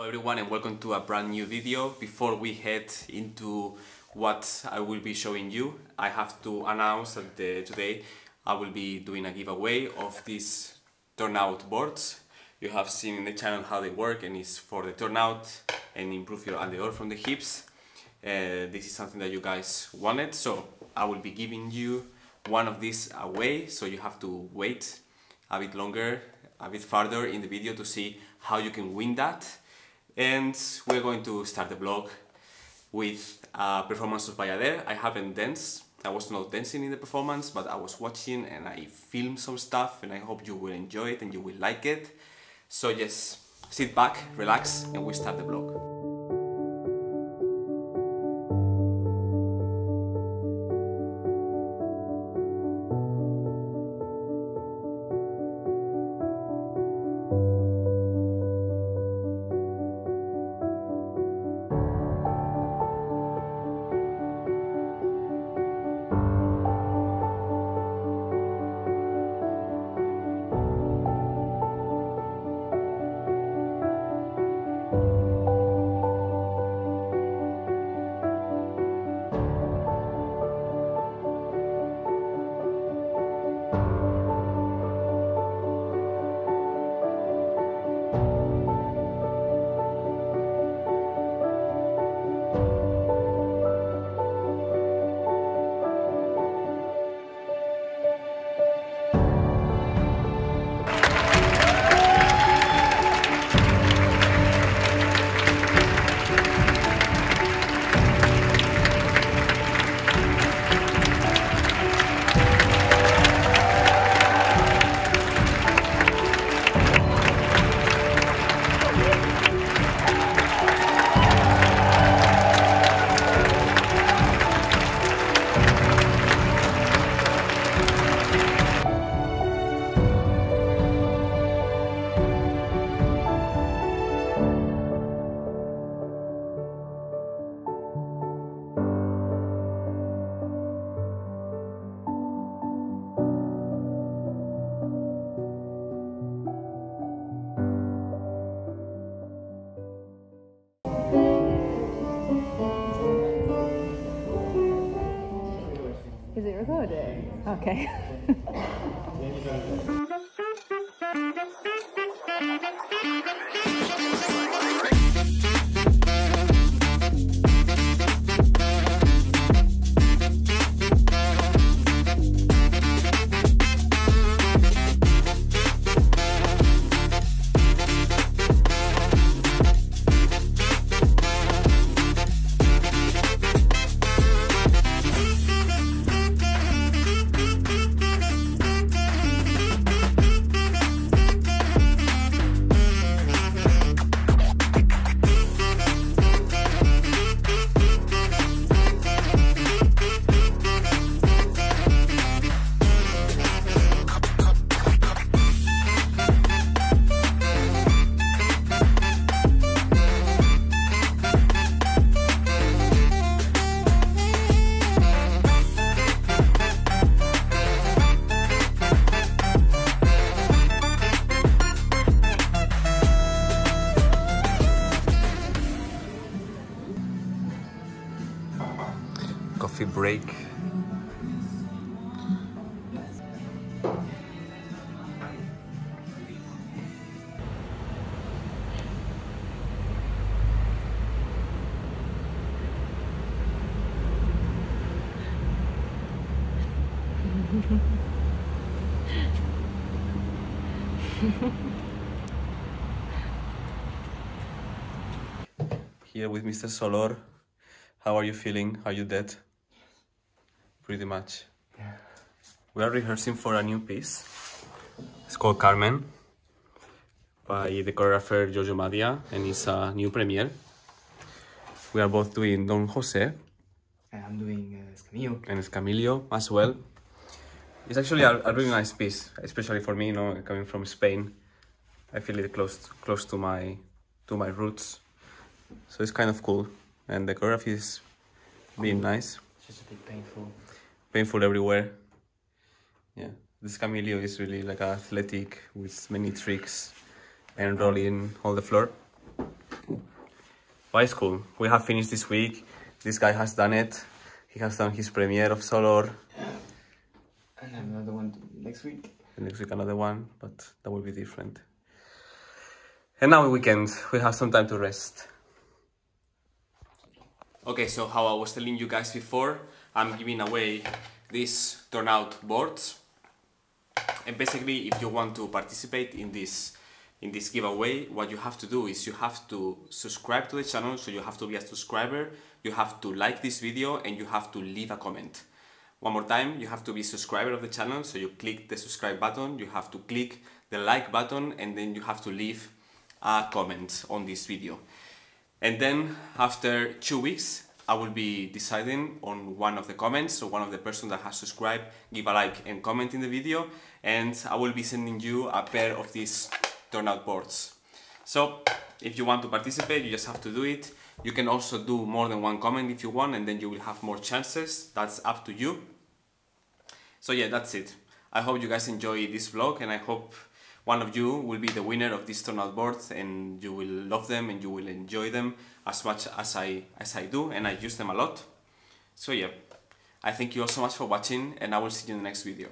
Hello everyone and welcome to a brand new video. Before we head into what I will be showing you, I have to announce that the, today I will be doing a giveaway of these turnout boards. You have seen in the channel how they work and it's for the turnout and improve your LDR from the hips. Uh, this is something that you guys wanted so I will be giving you one of these away so you have to wait a bit longer a bit farther in the video to see how you can win that and we're going to start the vlog with a performance of Bayadere. I haven't danced, I was not dancing in the performance but I was watching and I filmed some stuff and I hope you will enjoy it and you will like it so yes, sit back, relax and we start the vlog. Recording? Okay. break. Here with Mr. Solor. How are you feeling? Are you dead? Pretty much. We are rehearsing for a new piece. It's called Carmen by the choreographer Giorgio Madia and it's a new premiere. We are both doing Don Jose And I'm doing uh, Escamillo. and Escamillo as well. It's actually a, a really nice piece, especially for me, you know, coming from Spain. I feel it close close to my to my roots. So it's kind of cool. And the choreography is being nice. It's just a bit painful. Painful everywhere. Yeah, Escamillo is really like athletic with many tricks and rolling all the floor. Cool. We have finished this week. This guy has done it. He has done his premiere of Solor. And another one next week. And next week another one, but that will be different. And now weekend, we have some time to rest. Okay, so how I was telling you guys before, I'm giving away these turnout boards. And basically, if you want to participate in this in this giveaway, what you have to do is you have to subscribe to the channel, so you have to be a subscriber, you have to like this video, and you have to leave a comment. One more time, you have to be a subscriber of the channel, so you click the subscribe button, you have to click the like button, and then you have to leave a comment on this video. And then after two weeks, I will be deciding on one of the comments, so one of the person that has subscribed, give a like and comment in the video, and I will be sending you a pair of these turnout boards. So if you want to participate, you just have to do it. You can also do more than one comment if you want, and then you will have more chances. That's up to you. So yeah, that's it. I hope you guys enjoy this vlog, and I hope one of you will be the winner of these turnout boards and you will love them and you will enjoy them as much as I as I do and I use them a lot. So yeah, I thank you all so much for watching and I will see you in the next video.